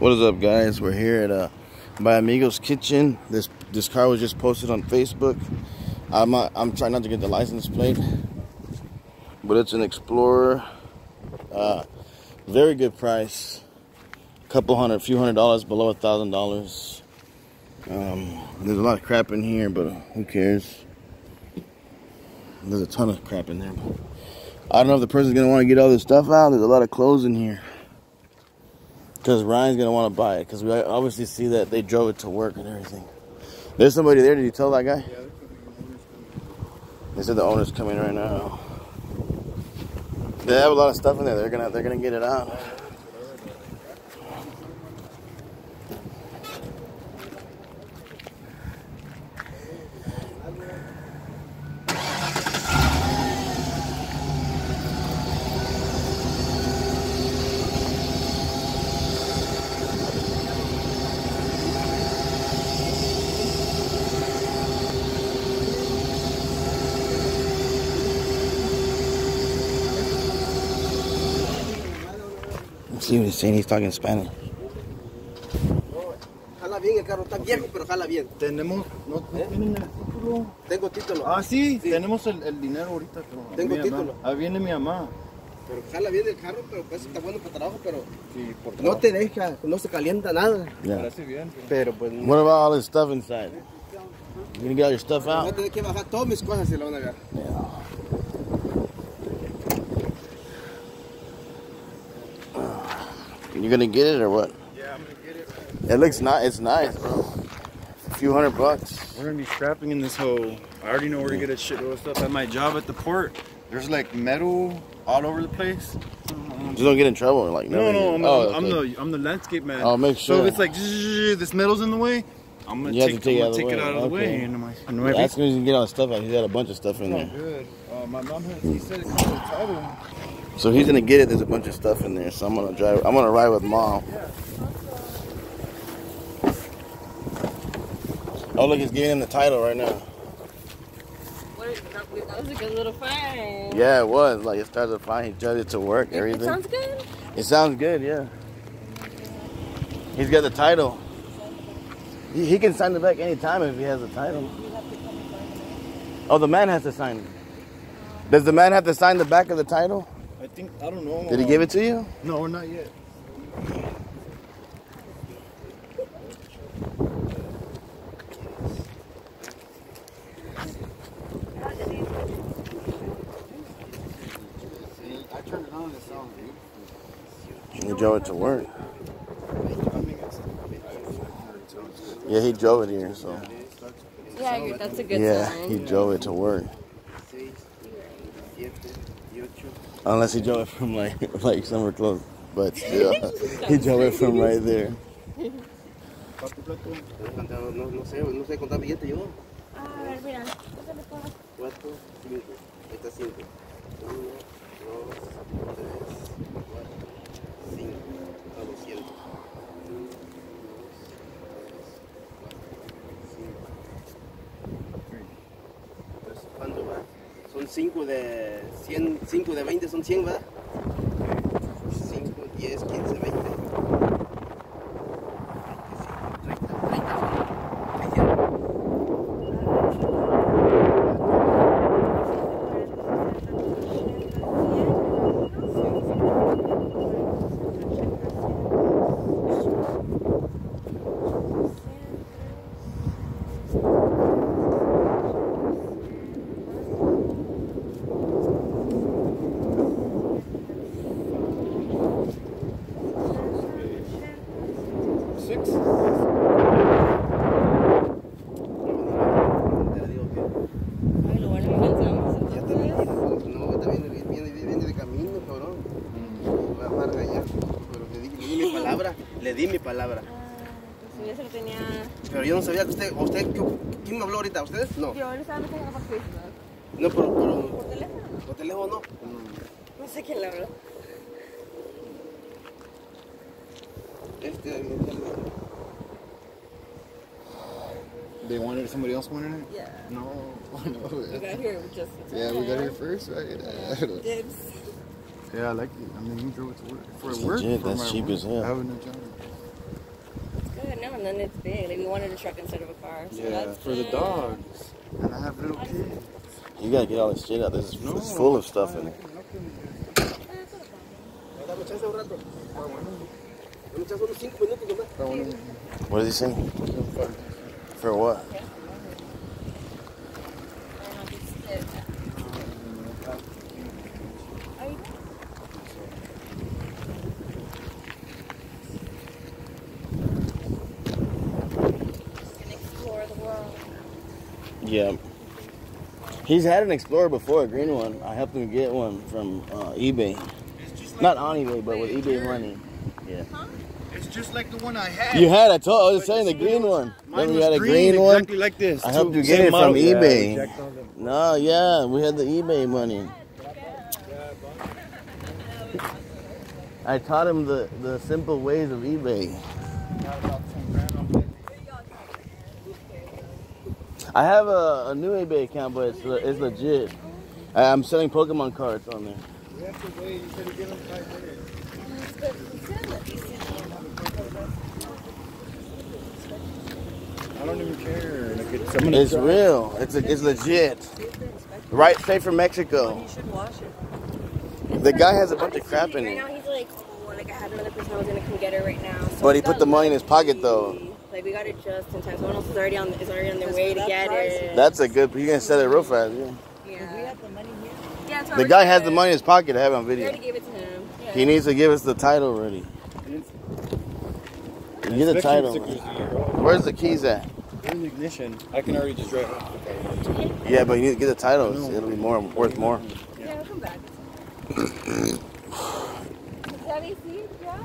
What is up, guys? We're here at uh, by Amigos Kitchen. This this car was just posted on Facebook. I'm not, I'm trying not to get the license plate, but it's an Explorer. Uh, very good price. A couple hundred, few hundred dollars below a thousand dollars. Um, there's a lot of crap in here, but who cares? There's a ton of crap in there. I don't know if the person's gonna want to get all this stuff out. There's a lot of clothes in here. Because Ryan's gonna want to buy it. Because we obviously see that they drove it to work and everything. There's somebody there. Did you tell that guy? They said the owner's coming right now. They have a lot of stuff in there. They're gonna they're gonna get it out. What he's saying. He's talking Spanish. Jala bien, el carro está viejo, pero jala bien. Tenemos, no, no tienen el título. Tengo título. Ah, sí, Sí. tenemos el, el dinero ahorita. Pero Tengo título. mamá. Ahí viene mi mamá. Pero jala bien el carro, pero pues está bueno para trabajo, pero Sí, por no te deja, no se calienta nada. Yeah. Parece bien. pero- Pero pues no What about all this stuff inside? You gonna get all your stuff voy a out? tener que bajar todas mis cosas y la van a ver. You gonna get it or what? Yeah, I'm gonna get it. It looks nice. It's nice, bro. A few hundred bucks. We're gonna be strapping in this hole. I already know where to get a shitload of stuff. At my job at the port, there's like metal all over the place. Just don't get in trouble. Like No, no, I'm, Oh, I'm, okay. the I'm the landscape man. I'll make sure. So sure. if it's like this metal's in the way, I'm gonna You take, to take it I'm out of gonna the take it way. out of the Okay. way. And my, and my Yeah, as soon as you can get all the stuff out, he's got a bunch of stuff in there. good. Uh, my mom has, he said it comes with a title. So he's gonna get it. There's a bunch of stuff in there. So I'm gonna drive. I'm gonna ride with mom. Oh look, he's him the title right now. That was a good little find. Yeah, it was. Like it started fine. He drove it to work. It, it Everything. sounds good. It sounds good, yeah. He's got the title. He, he can sign the back anytime if he has the title. Oh, the man has to sign it. Does the man have to sign the back of the title? I think I don't know. Did he give it to you? No, not yet. I turned it on. It sounds good. He drove it to work. I mean, it's, Yeah, he drove it here, so. Yeah, That's a good Yeah, sign. he drove it to work. Unless he drove it from like like somewhere close, but still, he drove it from right there. No, no, no sé, ah, no sé contar billetes yo. A ver, mira. Cuatro, cinco. Ahí está cinco. Uno, dos, tres, cuatro, cinco. A doscientos. 5 de 100, 5 de 20 son 100, ¿verdad? 5, 10, 15, 20. Pero le di, le di mi palabra. Le di mi palabra. Pues yo se lo tenía. Pero yo no sabía que usted, usted ¿quién me habló ahorita? ¿Ustedes? No. Yo le estaba por Facebook. No, pero, pero Por teléfono. por teléfono no. No sé quién le habló. They wanted somebody else wanted it. Yeah. No, no. We got here with just. Yeah, we got here first, right? Dibs. Yeah, I like it. I mean, you drove it to work. For It's work, legit. for That's my cheap work. as hell. I have a new job. No, and then it's big. Like we wanted a truck instead of a car. So Yeah, that's for the dogs. And I have little kids. You gotta get all this shit out. This is it's full of stuff in eh, it. Dame chance un rato. Dame chance unos 5 minutos nomás. What is he saying? For what? Explore. Yeah. He's had an Explorer before, a green one. I helped him get one from uh, eBay. Not on eBay, but with eBay money. Yeah. It's just like the one I had. You had, I told, I was saying the green one. Mine you was had a green, green one? exactly like this. I helped you get it model. from Yeah, eBay. Jack on them. No, yeah, we had the eBay money. I taught him the, the simple ways of eBay. I have a, a new eBay account, but it's, it's legit. I'm selling Pokemon cards on there. We have to wait. You said you give them five minutes. I don't even care. Like it's, I'm It's real. It's a, it's legit. Right, straight from Mexico. You should wash it. The guy has a bunch of crap in Right it. now he's like, oh, like I had another person I was gonna come get her right now. So But he put the money in his pocket, though. Like we got it just in time. Someone else is already on is already on their way to get it. That's a good. You can sell it real fast. Yeah. yeah. We have the money here. Yeah, The guy has the money in his pocket. I have it on video. already gave it to him. Yeah. He needs to give us the title already. Get the title. if it's a year old. Where's the keys at? In ignition. I can already just drive it. Yeah, but you need to get the title. It'll be more worth more. Yeah, I'll come back. Have you seen grass?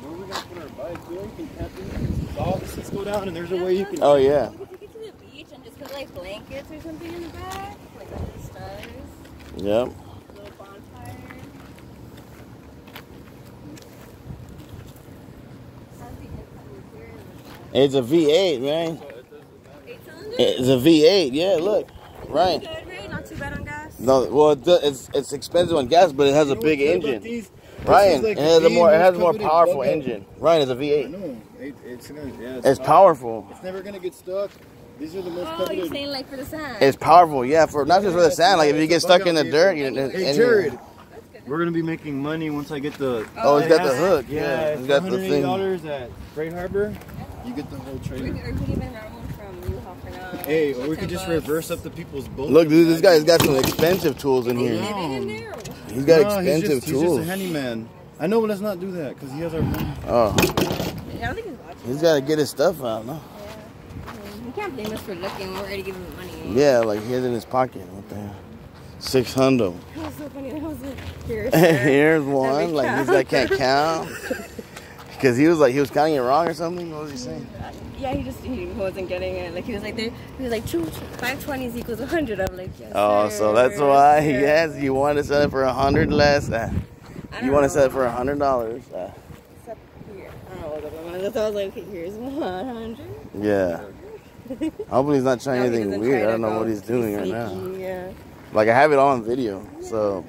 Where are we gonna put our bikes? We can tap in. All the seats go down, and there's a way you can. Oh yeah. We could take it to the beach and just put like blankets or something in the back, like under the stars, Yep. little bonfire. How's the inside of here in the It's a V8, man. It's a V8. Yeah, look. Right. Not too bad on gas. No, well, it's it's expensive on gas, but it has a big engine. Ryan, like it has a more it has a more powerful engine. Ryan, it's a I V8. know. It, it's gonna. Yeah. It's powerful. It's never gonna get stuck. These are the most Oh, you're saying like for the sand? It's powerful, yeah. For not just for the sand, like if you get stuck in the dirt, you. Hey Jared, we're gonna be making money once I get the. Oh, it's got the hook. Yeah, Yeah, it's it's got the thing. dollars at Freight Harbor. You get the whole we trailer. could, or we could even rent one from U-Haul for now. Hey, or we 10 could just bucks. reverse up the people's boat. Look, dude, this guy's got some expensive tools in here. living in there or what? He's got No, expensive he's just, He's just a handyman. I know, but let's not do that because he has our money. Oh, I don't think he's watching. he's got to get his stuff out, no? Yeah. I mean, You can't blame us for looking. We're already giving him money. Yeah, like he has it in his pocket. What the hell? Six hundo. It was so funny. I was like, here's Here's one. Like he's like can't count. Because he was like he was counting it wrong or something. What was he saying? Yeah, he just he wasn't getting it. Like he was like there. He was like two five twenties equals a hundred. I'm like, yes. Oh, sir, so that's why. sir." Yes, you want to sell it for a hundred less. Uh, you want to sell it for a hundred dollars. Uh, Except here. I don't know what the one is. So I was like, okay, here's one hundred. yeah. Hopefully he's not trying No, anything weird. I don't know what he's doing right now. Yeah. Like I have it all on video, so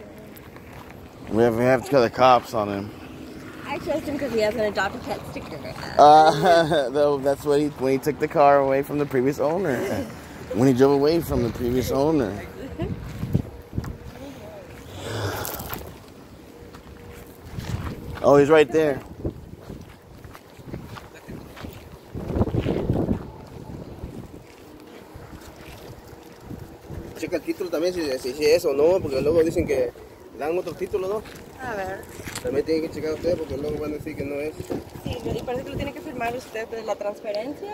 we have we have to call the cops on him. I trust him because he has an adopted pet sticker. Uh, though that's what he when he took the car away from the previous owner. When he drove away from the previous owner. Oh, he's right there. Checa el título también si, si, si es o no, porque luego dicen que dan otro título, ¿no? A ver. También tienen que checar ustedes porque luego van a decir que no es. Sí, y parece que lo tiene que firmar usted de la transferencia.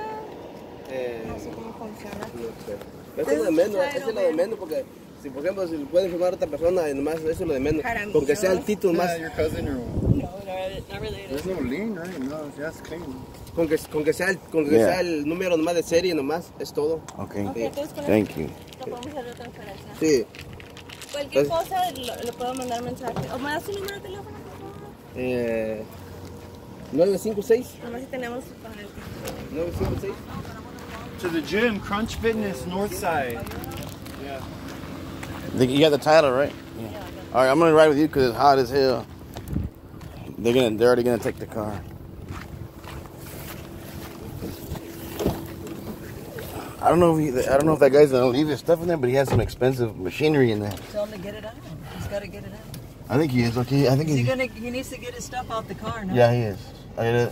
Eh, No sé cómo funciona. no sé. Eso es lo de menos, eso es lo de menos porque si por ejemplo si pueden firmar otra persona y nomás eso es lo de menos. Jaramillo. Con que sea el título más, Yeah, your cousin or No, no, not related. there's no lien, right? No, that's clean. con que, con que sea el, con que Yeah. sea el número nomás de serie nomás, es todo. Okay. Ok, entonces con Thank you. Lo podemos hacer la transferencia. Sí. Cualquier Pues- cosa lo, le puedo mandar mensaje. ¿O me das su número de teléfono. Eh, 956 Nomás si tenemos para el 956 to the gym, Crunch Fitness, North Side. You got the title, right? Yeah. All right, I'm gonna ride with you because it's hot as hell. They're gonna, they're already gonna take the car. I don't know if he, I don't know if that guy's gonna leave his stuff in there, but he has some expensive machinery in there. Tell him to get it out. He's got to get it out. I think he is okay. I think Is he gonna? He needs to get his stuff out the car now. Yeah, he is. I,